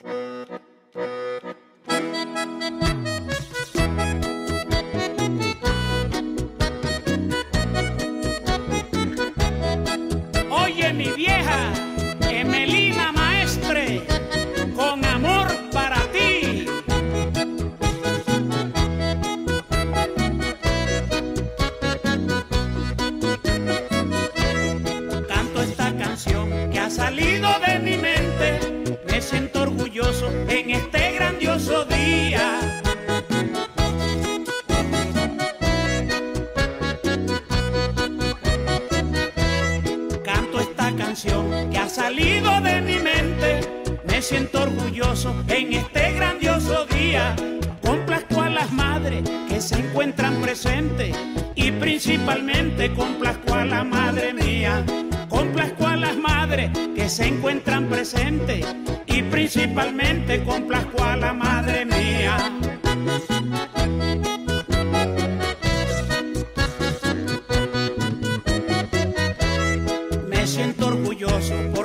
Oye mi vieja, Emelina Maestre, con amor para ti. Canto esta canción que ha salido que ha salido de mi mente. Me siento orgulloso en este grandioso día. Complazco a las madres que se encuentran presentes y principalmente complazco a la madre mía. Complazco a las madres que se encuentran presentes y principalmente complazco a la madre mía.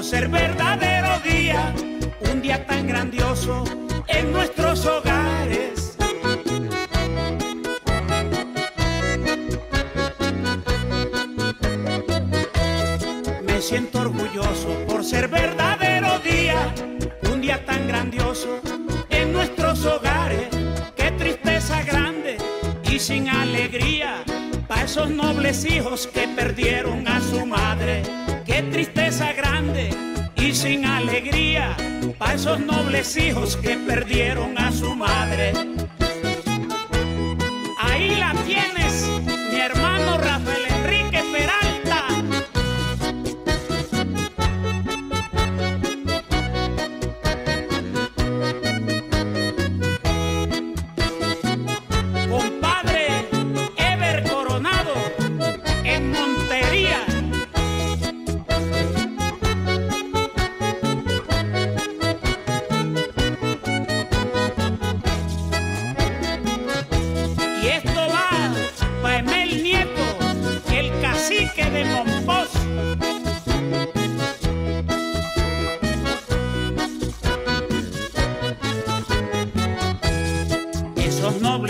Ser verdadero día, un día tan grandioso en nuestros hogares. Me siento orgulloso por ser verdadero día, un día tan grandioso en nuestros hogares. Qué tristeza grande y sin alegría esos nobles hijos que perdieron a su madre. Qué tristeza grande y sin alegría para esos nobles hijos que perdieron a su madre.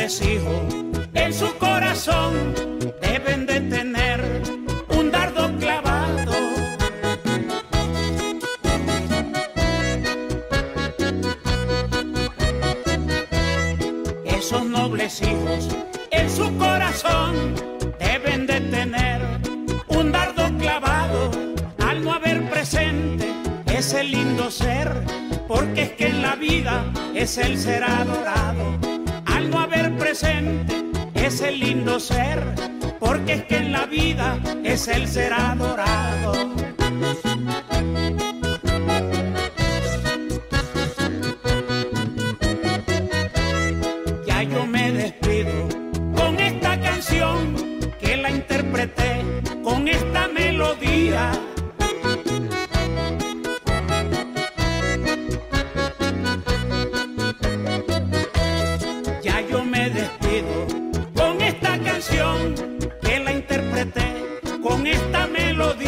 Hijos en su corazón deben de tener un dardo clavado. Esos nobles hijos en su corazón deben de tener un dardo clavado al no haber presente ese lindo ser, porque es que en la vida es el ser adorado. Al no haber presente ese lindo ser, porque es que en la vida es el ser adorado.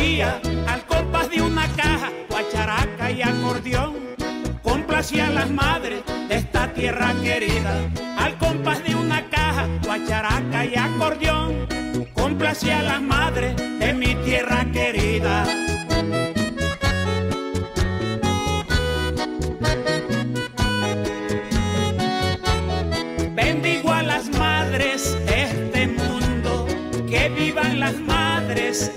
Al compás de una caja, guacharaca y acordeón. Complací a las madres de esta tierra querida al compás de una caja, guacharaca y acordeón. Complací a las madres de mi tierra querida. Bendigo a las madres de este mundo, que vivan las madres